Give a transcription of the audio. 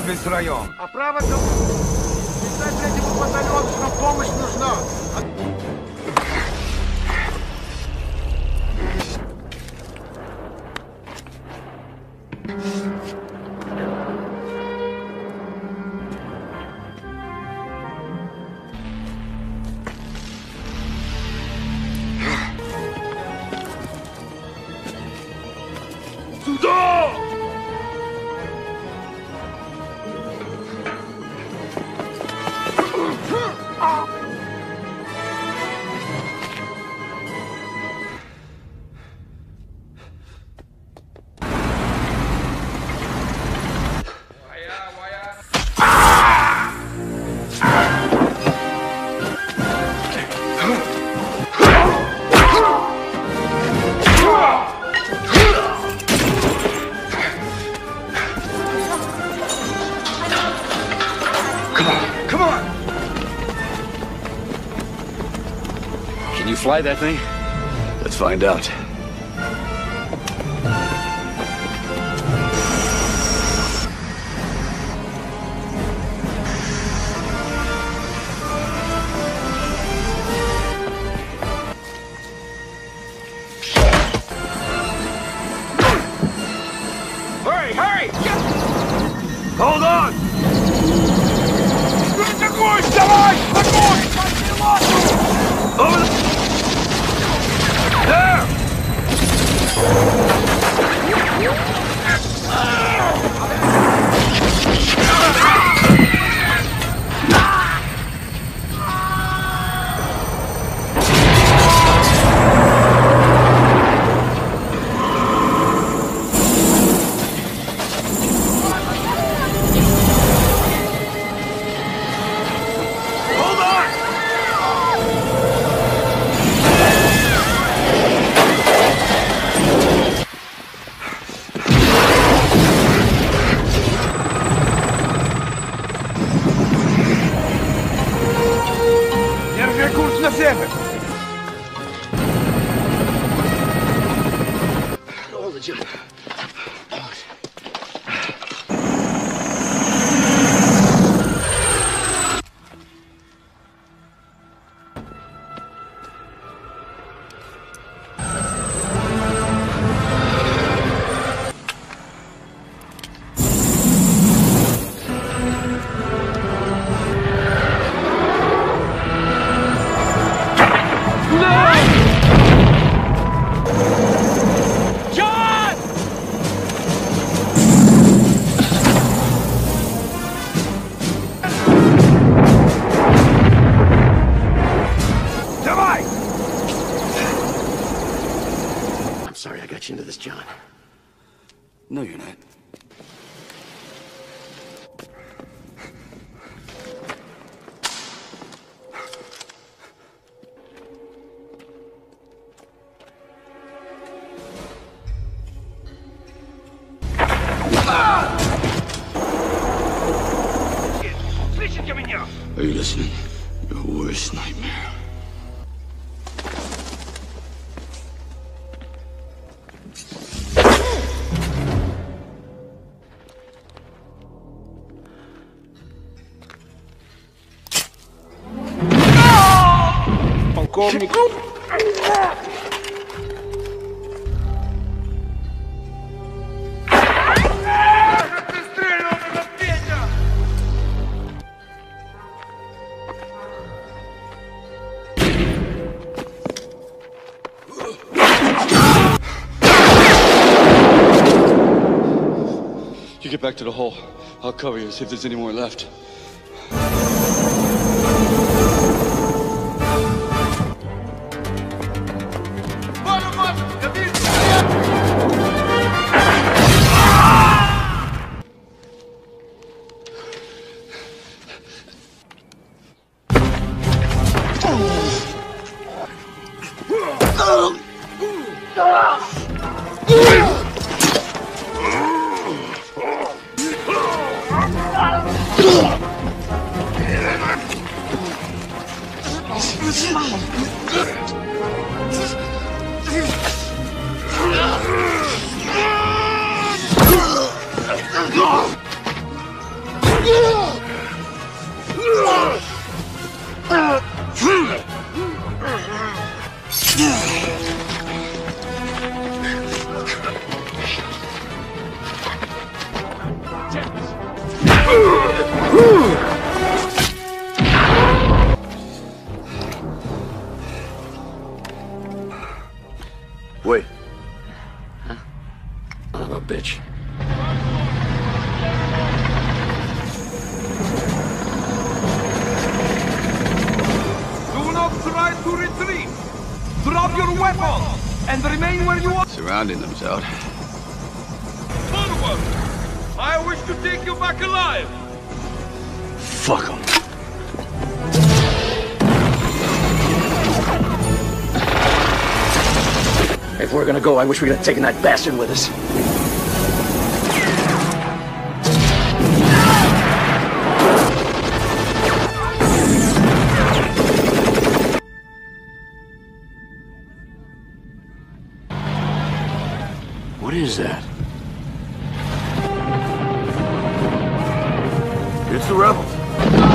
весь район. А право-то... Пятнадцать этому батальону, что помощь нужна. Can you fly that thing? Let's find out. Hurry, hurry! Hold on! The course, the course! Sorry I got you into this, John. No, you're not. Are you listening? Your worst nightmare. Полковник. You get back to the hole. I'll cover you, see if there's any more left. Wait. Huh? Son of a bitch. Do not try to retreat. Drop your weapons and remain where you are. Surrounding them, out. Onward! I wish to take you back alive. Fuck them. If we're gonna go, I wish we could have taken that bastard with us. What is that? It's the rebels. Oh!